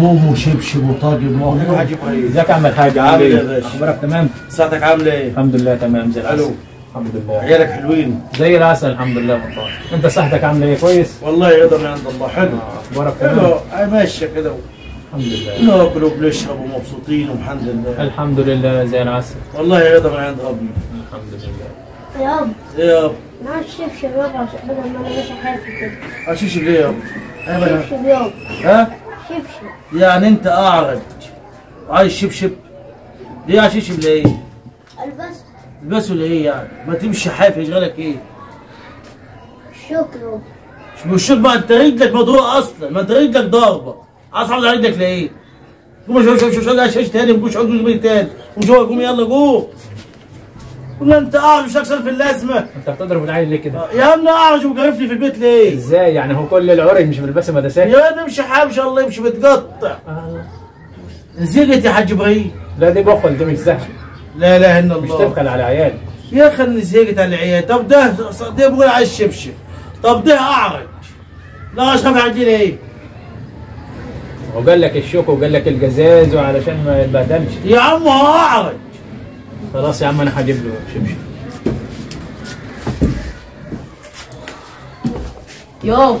موم وشبشب وطاجن إبراهيم ازيك يا عم الحاج؟ عامل إيه؟ يا إيه؟ باشا؟ أخبارك تمام؟ صحتك عامله إيه؟ الحمد لله تمام زي العسل. ألو الحمد لله. عيالك حلوين؟ زي العسل الحمد لله والله. انت صحتك عامله إيه؟ كويس؟ والله يقدر من عند الله. حلو. أخبارك تمام؟ حلو آه، ماشيه كده. الحمد لله. ناكل وبنشرب ومبسوطين والحمد لله. الحمد لله زي العسل. والله يقدر من عند ربنا. الحمد لله. يا أب إيه يابا معاش شبشب يابا ما أنا ماشي حافي كده عشيش ليه يابا؟ شبشب يابا ها؟ شبشب يعني انت اعرج عايز شبشب ليه عشيش ليه؟ البس بس ولا إيه يعني؟ ما تمشي حافي يشغلك إيه؟ شكرا مش شوف بقى انت رجلك مضروبه أصلا ما انت رجلك ضاربه اصعب على رجلك ليه؟ قوم شو شو شو شو شو تاني قوم شو قوم تاني شو قوم يلا قوم ولا انت اعرج مش أكثر في اللازمه انت بتضرب العيل ليه كده؟ يا ابني اعرج ومقرفني في البيت ليه؟ إزاي يعني هو كل العري مش بيلبسوا مداسات؟ يا ابني امشي حابش الله يمشي بتقطع آه. زغت يا حاج إبراهيم لا دي بخل دي مش زهق لا اله إلا مش الله تبخل على عيال يا أخي أنا زهقت على العيال طب ده ده بقول على الشبشب طب ده أعرج لا اشخف عندي ليه؟ وقال لك الشوك وقال لك الجزاز وعلشان ما يتبهدلش يا عم هو أعرج خلاص يا عم أنا هجيب له شبشب. يوم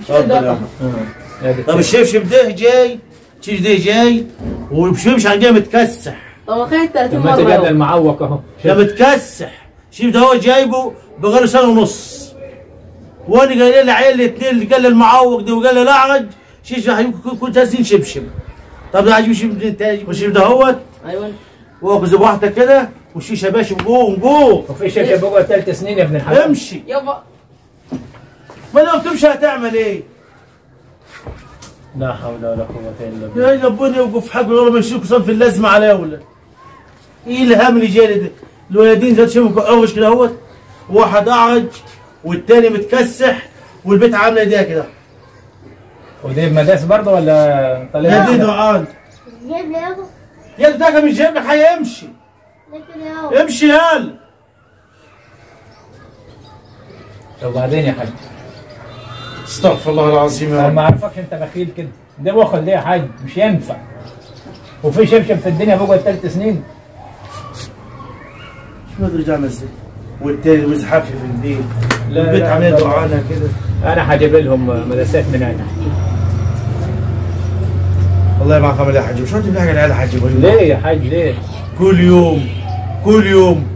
اتفضل يا عم. آه يا دي طب الشبشب ده جاي؟ الشبشب ده جاي؟ والشبشب جاي متكسح. هو خد 30 لما مره تجد يوم. المعوق أهو. ده متكسح. الشبشب ده هو جايبه بغير سنة ونص. وأنا قال لي عيال الاثنين اللي قال لي المعوق ده وقال لي الأعرج شبشب هيكون سنين شبشب. طب ده عايز شبشب ده هوت؟ أيوه. واخذ بواحدك كده والشيشه يا باشا قوم قوم وفي شبشب بقى ثلاث سنين يا ابن الحلال. امشي. يابا. ما لو تمشي هتعمل إيه؟ لا حول ولا قوة إلا بالله. يا ربنا يوقف حقه والله ما يشوف صنف اللازمه على يا ولد إيه الهم اللي جاي ده الولدين ذات شوفوا عوج كده اهوت واحد اعرج والتاني متكسح والبيت عاملة إيديها كده. ودي بمداس برضه ولا يا طالع دي دعان جيب لي يابا. مش جايب لك هيمشي امشي يال وبعدين يا حاج؟ استغفر الله العظيم يا رب. ما اعرفكش أنت بخيل كده. ده بخل ليه يا حاج؟ مش ينفع. وفي شبشب في الدنيا بقى ثلاث سنين. شو ادري جامع إزاي والتاني مزحفي في البيت. لا، البيت لا. دعانه كده. أنا هجيب لهم مداسات من هنا. والله ما عمل يا حاج شو أنت بتحكي العيال حاج إبراهيم ليه يا حاج؟ ليه؟ كل يوم كل يوم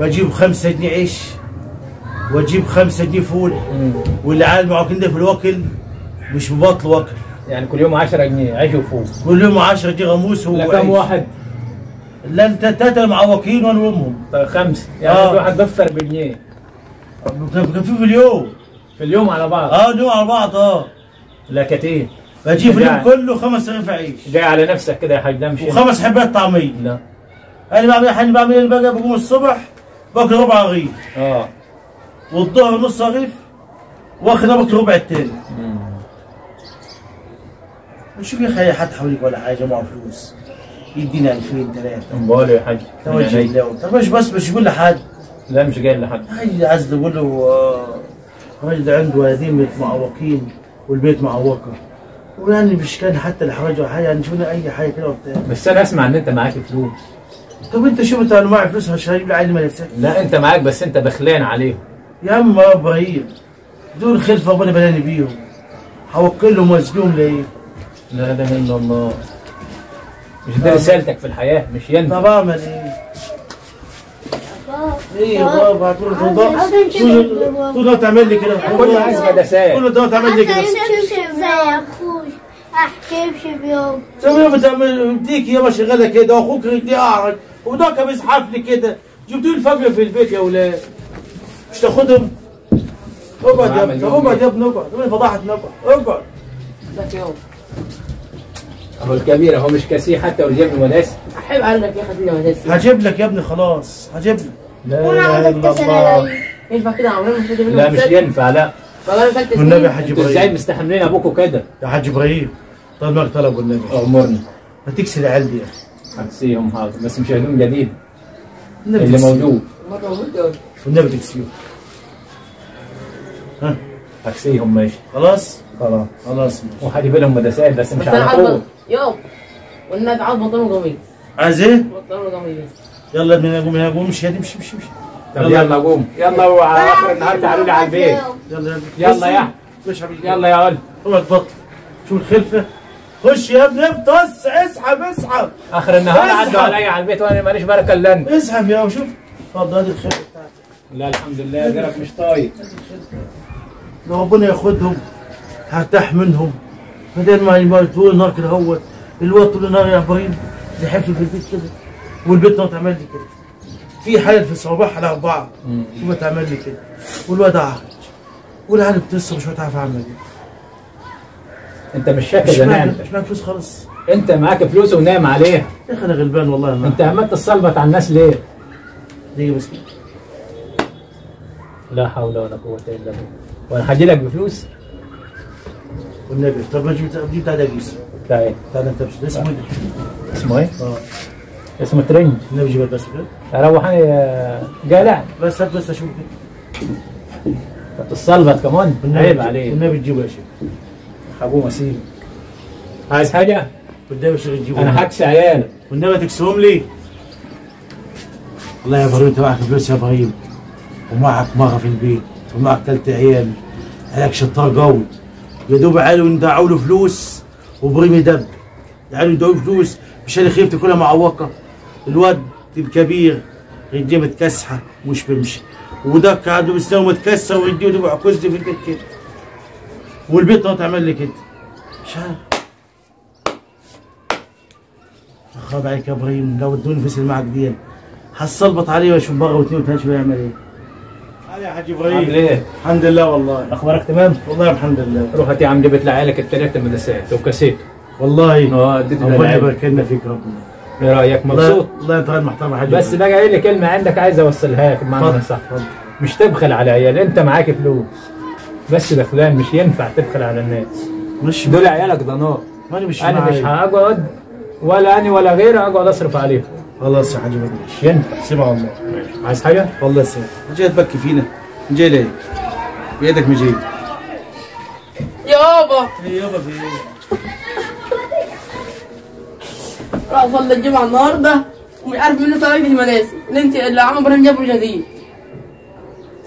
بجيب خمسة جنيه عيش وأجيب خمسة جنيه فول. والعيال معاكين ده في الوكل مش ببطل وكل. يعني كل يوم 10 جنيه عيش وفوق كل يوم 10 جنيه غموس وعيش. كم واحد؟ لا أنت تلاته معوقين وأنا وأمهم. طيب خمسه يعني آه. كل واحد بيفطر بجنيه. كان في في اليوم. في اليوم على بعض. آه اليوم على بعض آه. لا كتير. بجيب اليوم. كله خمس رغيف عيش. جاي على نفسك كده يا حاج ده مش وخمس حبات طعمية. لا. أنا بعمل أنا بعمل إيه؟ بقى بقوم الصبح باكل ربع رغيف. آه. والظهر نص رغيف واخد باكل ربع التاني. شوف يا أخي حد حواليك ولا حاجة معه فلوس. يدينا 2000 3 بقول يا حاج. توجه يعني له. طب مش بس مش يقول لحد. لا مش جاي لحد. هاي عايز يقول له آه، الراجل ده عنده مت- معوقين والبيت معوقه ويعني مش كان حتى الحراج ولا حاجة يعني شوفنا أي حاجة كده وبتاع. بس أنا أسمع إن أنت معاك فلوس. طب أنت شوف انت أنا معي فلوس مش هجيب لي ملابسات لا أنت معاك بس أنت بخلان عليهم. يا عم إبراهيم دول خلف ربنا بلاني بيهم. هوكلهم وأسقيهم ليه؟ لا إله إلا الله. مش دي رسالتك في الحياة مش ينفع. طب أعمل إيه؟ بابا إيه يا بابا هتقول أمشي بابا. طول تعمل لي كده. كل عايز مداسات كل ده تعمل لي كده. شبشب زي أخوي شبشب يوم بديك يابا شغاله كده واخوك رجلي اعرج وده كان بيزحف لي كده. جبتوا لي الفقر في البيت يا ولاد. مش تاخدهم؟ اقعد يا ابني اقعد يا ابني اقعد. من فضحت نقعد اقعد. لك يوم. أهو الكبير أهو مش كاسيه حتى والجيب مداس أحب عنك يا خدينا مدرسة هجيب لك يا ابني خلاص. هجيب لك. لا إله إلا تسال الله. ينفع كده عمرنا لا مش ينفع لا. والنبي يا حاج أنتوا إزاي إبراهيم مستحملين أبوكوا كده؟ يا حاج إبراهيم. طيب ما طلب والنبي. امرني ما تكسر العيال دي يا أخي هتسيهم حاضر بس مش هدوم جديد. والنبي اللي. موجود. والنبي تكسيهم. ها؟ هكسيهم ماشي. خلاص؟ خلاص. خلاص ماشي. وهجيب لهم مدرسات بس مش على عاوز طول. يوم والنبي عاوز بنطلون وقميص عايز إيه؟ بنطلون وقميص يلا من هنا قوم من هنا قوم امشي امشي امشي امشي طب يلا. قوم. يلا وعلى آخر النهار تعالوا لي على البيت. يلا يلا. يا. مش حبيبي. يلا يا ولد. اقعد بطل شوف الخلفة. خش يا ابني افطس اسحب اسحب. آخر النهار اسحب. عدوا عليا على البيت وأنا ماليش بركه إلا أنت. اسحب يا شوف اتفضل هذه الخلفه بتاعتك. لا الحمد لله غيرك مش طايق. لو ربنا ياخدهم هرتاح منهم. بدل ما يبقى طول النهار كده هو الواد طول النهار يا إبراهيم يحف في البيت كده. والبيت ما تعمل لي كده. في حلل في الصباح على أربعة وما تعمل لي كده. والواد عاج والعيال بتصل مش هتعرف أعمل إيه. انت مش شاكر مش معاك مش معاك فلوس خالص. انت معاك فلوس ونايم عليها يا أخي أنا غلبان والله ما انت عمال تصلبط على الناس ليه؟ دي بس. لا حول ولا قوة إلا بالله. وأنا هجي لك بفلوس؟ والنبي. طب ما جبت جبت هذا قيس بتاع إيه؟ هذا انت اسمه إيه؟ اسمه إيه؟ آه. اسمه ترنج. النبي جيب بس كده. روحني يا جالع بس هات بس أشوف كده. الصلبط كمان. عيب عليك. والنبي تجيبه يا شيخ. ابوه مسيب. عايز حاجة؟ والنبي شيخ تجيبه. أنا هكسي عيالك والنبي تكسهم لي. والله يا إبراهيم أنت معك فلوس يا إبراهيم. ومعك مرة في البيت ومعك ثلاث عيال. عيالك شطار قوي. يا دوب عيالوا يندعوا له فلوس وإبراهيم يدب. عيالوا يدعوا له فلوس مش أنا خيبتي كلها معوقة. الواد الكبير رجليه متكسحة مش بيمشي. وده قاعد بيستوي متكسر ورجليه دوب عكوزتي في البيت كده. والبيت ما تعمل لي كده مش عارف خاب عليك يا إبراهيم لو ادوني اللي معك دي هصلبط عليه واشوف بره واثنين وثلاثه شوية يعمل إيه. يا حاج عامل إبراهيم إيه؟ الحمد لله والله. أخبارك تمام؟ والله الحمد لله. روح هات يا عم جبت لعيالك الثلاثه مدرسات وكاسيت والله. آه أديت ربنا يبارك لنا فيك ربنا. إيه رأيك؟ مبسوط؟ الله يطول محترم يا حاج بس. بقى إيه لي كلمة عندك عايز أوصلها لك بمعنى اتفضل. صح. مش تبخل على عيال أنت معاك فلوس. بس ده فلان مش ينفع تبخل على الناس. مش دول عيالك ضنار ماني مش أنا مش. هقعد ولا أنا ولا غيري أقعد أصرف عليهم. خلاص يا حاج مش ينفع. سيبها والله. عايز حاجة؟ والله سيب جاي تبكي فينا. جاي ليه؟ بيدك مجيب يابا. إيه يابا في إيه؟ راح اصلي الجمعة النهارده. ومش عارف منه طريقة المدارس اللي انت اللي عم إبراهيم جابه جديد.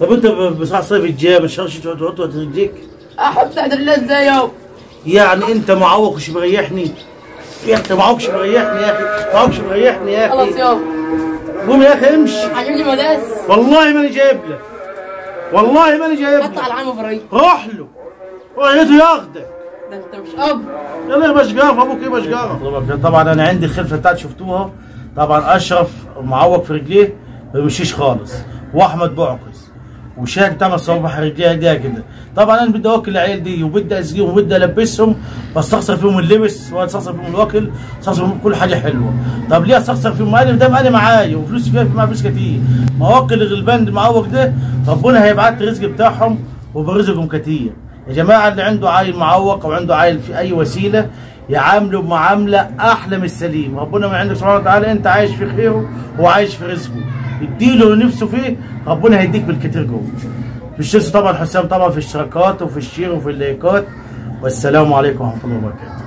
طب انت ب- بصح صيف الجاي ما تشتغلش تقعد تحط رجليك أحط تحت الرجل إزاي يابا يعني انت معوق وش مريحني. يا أخي انت معوقش مريحني يا أخي. معوقش مريحني يا خلاص أخي يابا قوم يا أخي امشي. هجيب لي مدارس. والله ماني جايب لك. والله ماني جايب قطع لك العم إبراهيم روح له. روح لقيته ياخدك. ده انت مش أب. يلا يا بشقاف أبوك إيه بشقاف طبعا أنا عندي الخلفه بتاعتي شفتوها. طبعا أشرف معوق في رجليه ما بيمشيش خالص. وأحمد بعكس وشاك بتعمل صباح رجليها ايديها كده طبعا أنا بدي أوكل العيال دي وبدي اسقيهم وبدي ألبسهم. بستخسر فيهم اللبس واستخسر فيهم الوكل استخسر فيهم كل حاجة حلوة. طب ليه أستخسر فيهم؟ أنا دام أنا معايا وفلوسي فيها معايا فلوس كتير. موكل الغلبان المعوق ده ربنا هيبعت الرزق بتاعهم وبرزقهم كتير. يا جماعة اللي عنده عيل معوق أو عنده عيل في أي وسيلة يعامله بمعامله أحلى من السليم. ربنا من عندك سبحانه وتعالى أنت عايش في خيره وعايش في رزقه. اديله اللي نفسه فيه ربنا هيديك بالكتير جوه. مش تنسوا طبعا حسام طبعا في الاشتراكات وفي الشير وفي اللايكات والسلام عليكم ورحمة الله وبركاته.